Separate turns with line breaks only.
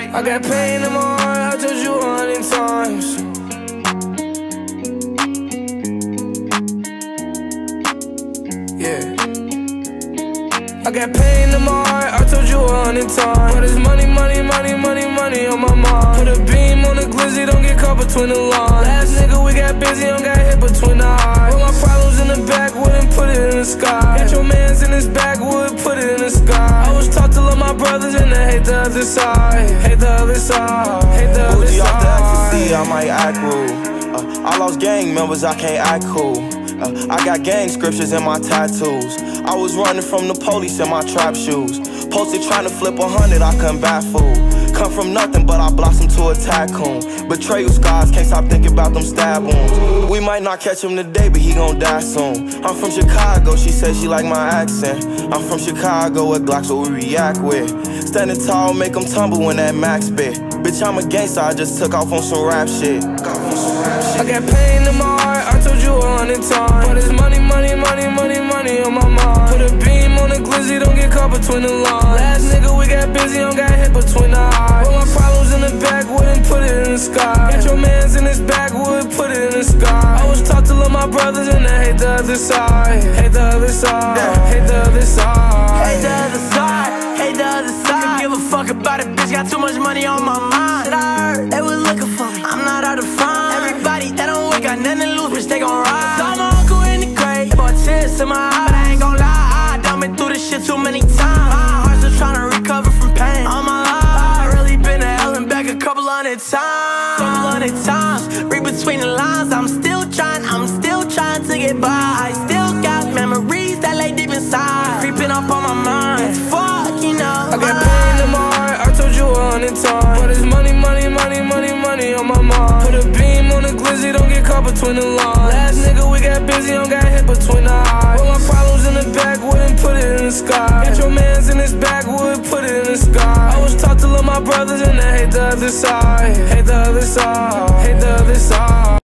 I got pain in my heart, I told you a hundred times. Yeah. I got pain in my heart, I told you a hundred times. But it's money, money, money, money, money on my mind. Put a beam on the glizzy, don't get caught between the lines. Last nigga, we got busy, don't got hit between the eyes. Put my problems in the backwood and put it in the sky. Get your mans in his backwood, brothers and to hate the other side. Hate the other side. Hate the other
Bougie off the
side.
ecstasy, I might act rude. Uh, I lost gang members, I can't act cool. Uh, I got gang scriptures in my tattoos. I was running from the police in my trap shoes. Posted trying to flip a hundred, I couldn't bat fool. Come from nothing, but I blossomed to a tycoon. Betrayal scars, can't stop thinking about them stab wounds. We might not catch him today, but he gon' die soon. I'm from Chicago, she said she like my accent. I'm from Chicago, with Glocks what we react with. Standing tall, make them tumble when that max bit. Bitch, I'm a gangster, I just took off on some rap shit.
I got pain in my heart, I told you a hundred times. But it's money, money, money, money, money on my mind. Put a beam on the glizzy, don't get caught between the lines. Last nigga, the sky. Get your mans in his backwood, put it in the sky. I was taught to love my brothers and to hate the other side. Hate the other side, hate the other side.
Hate the other side, hate the other side. Don't give a fuck about it, bitch. Got too much money on my mind. Shit, I heard they was looking for me. I'm not hard to find. Everybody that don't work got nothing to lose, bitch. They gon' ride. Saw my uncle in the grave, bought tears in my eyes. But I ain't gon' lie, I done been through this shit too many times. My heart's still tryna recover from pain. All my life, I really been to hell and back a couple hundred times. Times, read between the lines. I'm still trying, I'm still trying to get by. I still got memories that lay deep inside, creeping up on my mind. Fuck, you know.
I got pain in my heart, I told you a hundred times. But it's money, money, money, money, money on my mind. Put a beam on the glizzy, don't get caught between the lines. Last nigga, we got busy, don't got hit between the eyes. Put my problems in the back, wouldn't put it in the sky. Get your mans in his backwood, put it in the sky. Brothers and to hate the other side. Hate the other side, hate the other side.